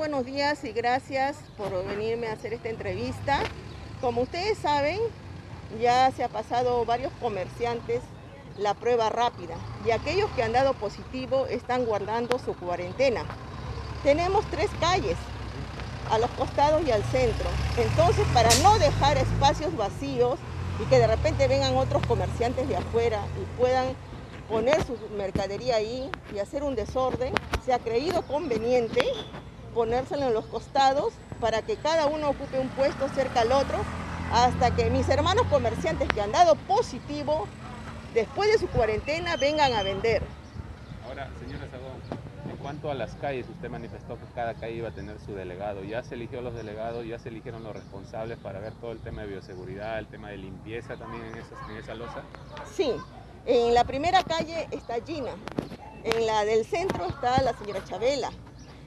buenos días y gracias por venirme a hacer esta entrevista. Como ustedes saben, ya se ha pasado varios comerciantes la prueba rápida y aquellos que han dado positivo están guardando su cuarentena. Tenemos tres calles, a los costados y al centro. Entonces, para no dejar espacios vacíos y que de repente vengan otros comerciantes de afuera y puedan poner su mercadería ahí y hacer un desorden, se ha creído conveniente ponérselo en los costados para que cada uno ocupe un puesto cerca al otro hasta que mis hermanos comerciantes que han dado positivo después de su cuarentena vengan a vender. Ahora, señora Sagón, en cuanto a las calles, usted manifestó que cada calle iba a tener su delegado. ¿Ya se eligió los delegados? ¿Ya se eligieron los responsables para ver todo el tema de bioseguridad, el tema de limpieza también en, en esa losa? Sí, en la primera calle está Gina, en la del centro está la señora Chabela,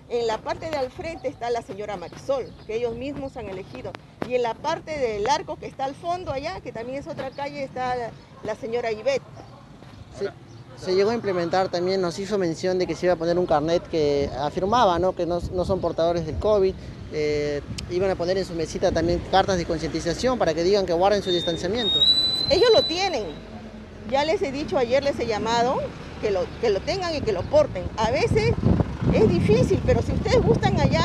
en la parte de al frente está la señora Marisol, que ellos mismos han elegido. Y en la parte del arco que está al fondo allá, que también es otra calle, está la, señora Ivette. Se, llegó a implementar también, nos hizo mención de que se iba a poner un carnet que afirmaba ¿no? que no, son portadores del COVID. Eh, iban a poner en su mesita también cartas de concientización para que digan que guarden su distanciamiento. Ellos lo tienen. Ya les he dicho, ayer les he llamado que lo, que lo tengan y que lo porten. A veces es difícil, pero si ustedes gustan allá,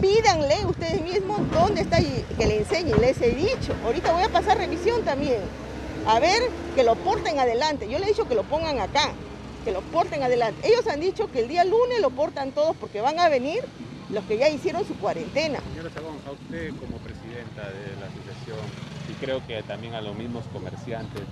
pídanle ustedes mismos dónde está y que le enseñen, les he dicho. Ahorita voy a pasar revisión también. A ver, que lo porten adelante. Yo le he dicho que lo pongan acá, que lo porten adelante. Ellos han dicho que el día lunes lo portan todos porque van a venir los que ya hicieron su cuarentena. Señora Sagón, a usted como presidenta de la asociación y creo que también a los mismos comerciantes,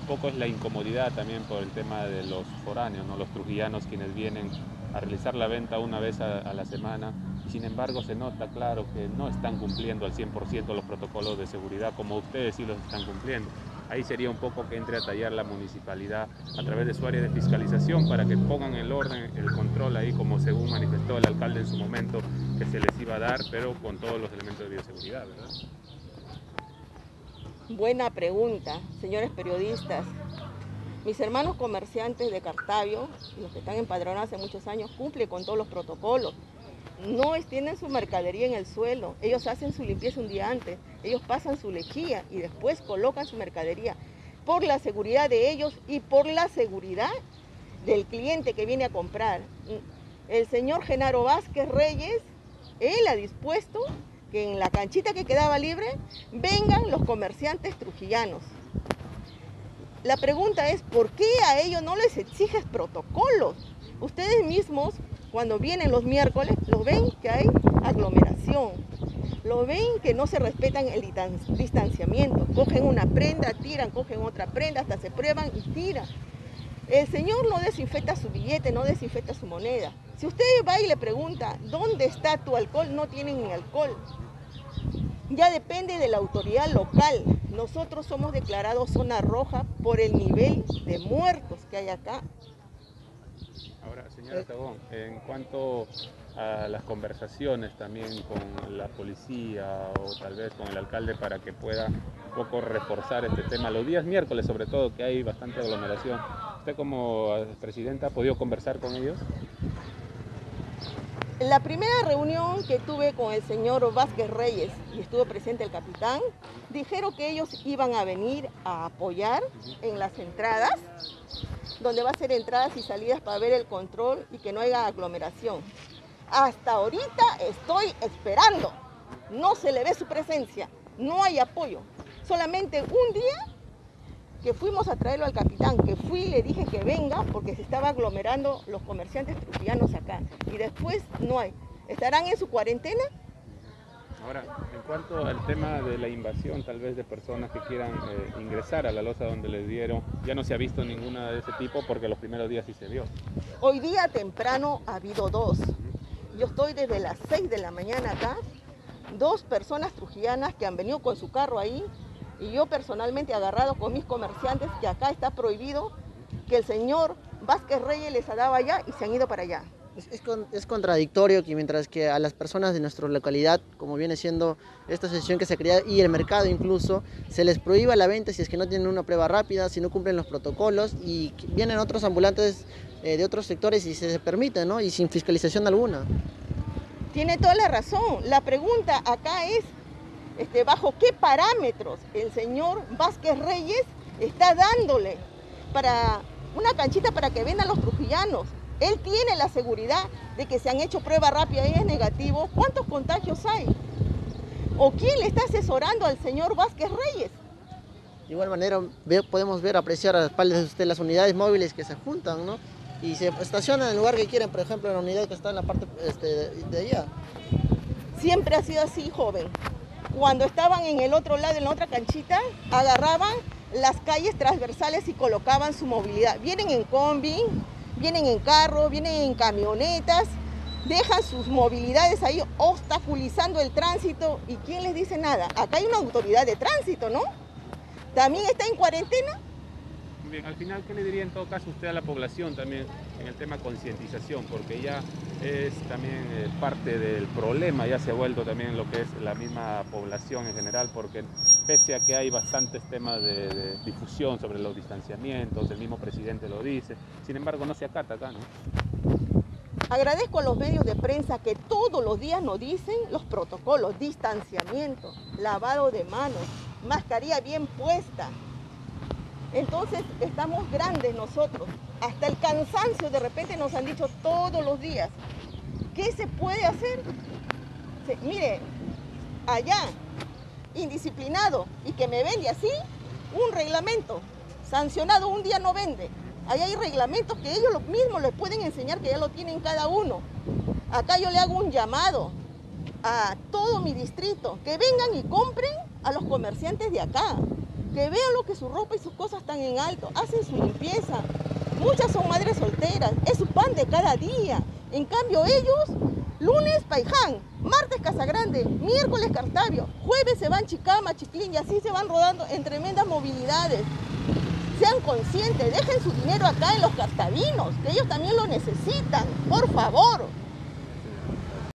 un poco es la incomodidad también por el tema de los foráneos, ¿no? los trujillanos quienes vienen a realizar la venta una vez a, la semana. Sin embargo, se nota claro que no están cumpliendo al 100% los protocolos de seguridad como ustedes sí los están cumpliendo. Ahí sería un poco que entre a tallar la municipalidad a través de su área de fiscalización para que pongan el orden, el control ahí, como según manifestó el alcalde en su momento, que se les iba a dar, pero con todos los elementos de bioseguridad, ¿verdad? Buena pregunta, señores periodistas. Mis hermanos comerciantes de Cartavio, los que están empadronados hace muchos años, cumplen con todos los protocolos. No tienen su mercadería en el suelo, ellos hacen su limpieza un día antes, ellos pasan su lejía y después colocan su mercadería por la seguridad de ellos y por la seguridad del cliente que viene a comprar. El señor Genaro Vázquez Reyes, él ha dispuesto que en la canchita que quedaba libre vengan los comerciantes trujillanos. La pregunta es, ¿por qué a ellos no les exiges protocolos? Ustedes mismos, cuando vienen los miércoles, lo ven que hay aglomeración. Lo ven que no se respetan el distanciamiento. Cogen una prenda, tiran, cogen otra prenda, hasta se prueban y tiran. El señor no desinfecta su billete, no desinfecta su moneda. Si usted va y le pregunta, ¿dónde está tu alcohol? No tienen ni alcohol. Ya depende de la autoridad local. Nosotros somos declarados zona roja por el nivel de muertos que hay acá. Ahora, señora Tabón, en cuanto a las conversaciones también con la policía o tal vez con el alcalde para que pueda un poco reforzar este tema, los días miércoles sobre todo que hay bastante aglomeración, ¿usted como presidenta ha podido conversar con ellos? La primera reunión que tuve con el señor Vázquez Reyes y estuvo presente el capitán, dijeron que ellos iban a venir a apoyar en las entradas, donde va a ser entradas y salidas para ver el control y que no haya aglomeración. Hasta ahorita estoy esperando, no se le ve su presencia, no hay apoyo. Solamente un día que fuimos a traerlo al capitán, que fui y le dije que venga porque se estaba aglomerando los comerciantes trujillanos acá. Y después no hay. ¿Estarán en su cuarentena? Ahora, en cuanto al tema de la invasión tal vez de personas que quieran eh, ingresar a la losa donde les dieron, ya no se ha visto ninguna de ese tipo porque los primeros días sí se vio. Hoy día temprano ha habido dos. Yo estoy desde las 6 de la mañana acá, dos personas trujillanas que han venido con su carro ahí y yo personalmente agarrado con mis comerciantes, que acá está prohibido, que el señor Vázquez Reyes les ha dado allá y se han ido para allá. Es, contradictorio que mientras que a las personas de nuestra localidad, como viene siendo esta sesión que se crea y el mercado incluso, se les prohíba la venta si es que no tienen una prueba rápida, si no cumplen los protocolos y vienen otros ambulantes eh, de otros sectores y se les permite, ¿no? Y sin fiscalización alguna. Tiene toda la razón. La pregunta acá es, este, ¿bajo qué parámetros el señor Vázquez Reyes está dándole para una canchita para que vendan los trujillanos? Él tiene la seguridad de que se han hecho pruebas rápidas y es negativo. ¿Cuántos contagios hay? ¿O quién le está asesorando al señor Vázquez Reyes? De igual manera, podemos ver, apreciar a las espaldas de usted las unidades móviles que se juntan, ¿no? Y se estacionan en el lugar que quieren, por ejemplo, en la unidad que está en la parte este, de allá. Siempre ha sido así, joven. Cuando estaban en el otro lado, en la otra canchita, agarraban las calles transversales y colocaban su movilidad. Vienen en combi, vienen en carro, vienen en camionetas, dejan sus movilidades ahí obstaculizando el tránsito. ¿Y quién les dice nada? Acá hay una autoridad de tránsito, ¿no? ¿También está en cuarentena? Al final, ¿qué le diría en todo caso usted a la población también en el tema concientización? Porque ya es también eh, parte del problema, ya se ha vuelto también lo que es la misma población en general, porque pese a que hay bastantes temas de, de difusión sobre los distanciamientos, el mismo presidente lo dice, sin embargo no se acata acá, ¿no? Agradezco a los medios de prensa que todos los días nos dicen los protocolos, distanciamiento, lavado de manos, mascarilla bien puesta. Entonces estamos grandes nosotros, hasta el cansancio de repente nos han dicho todos los días. ¿Qué se puede hacer? mire, allá, indisciplinado y que me vende así, un reglamento, sancionado un día no vende. Ahí hay reglamentos que ellos mismos les pueden enseñar que ya lo tienen cada uno. Acá yo le hago un llamado a todo mi distrito, que vengan y compren a los comerciantes de acá, que vean lo que su ropa y sus cosas están en alto, hacen su limpieza. Muchas son madres solteras, es su pan de cada día. En cambio ellos, lunes Paiján, martes Casagrande, miércoles Cartavio, jueves se van Chicama, Chiclín y así se van rodando en tremendas movilidades. Sean conscientes, dejen su dinero acá en los cartavinos, que ellos también lo necesitan, por favor.